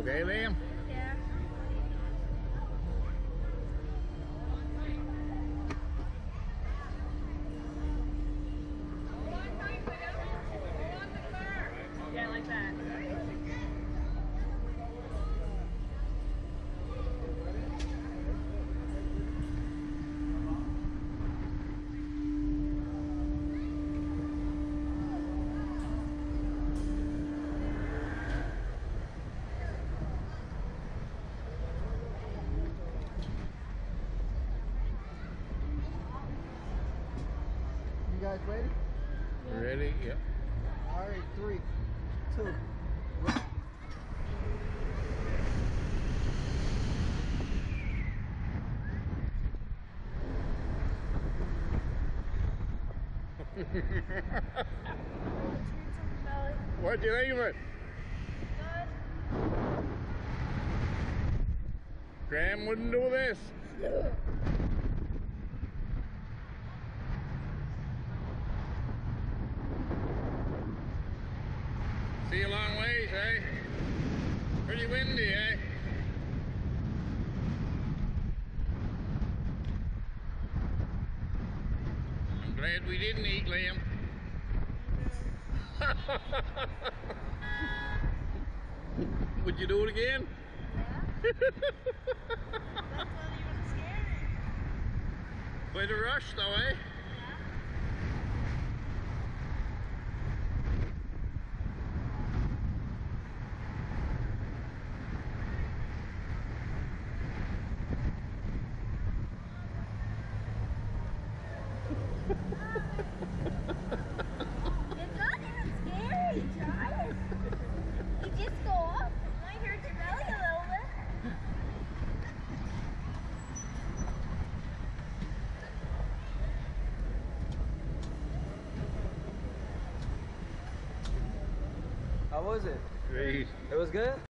okay, Liam? You guys ready? Ready? Yeah. All right, three, two. What'd you think of it? Graham wouldn't do this. See a long ways, eh? Pretty windy, eh? I'm glad we didn't eat, Liam. Would you do it again? Yeah. That's not even scared me. Quite a rush though, eh? It's not even scary. You just go up. It might hurt your belly a little bit. How was it? Great. It was good?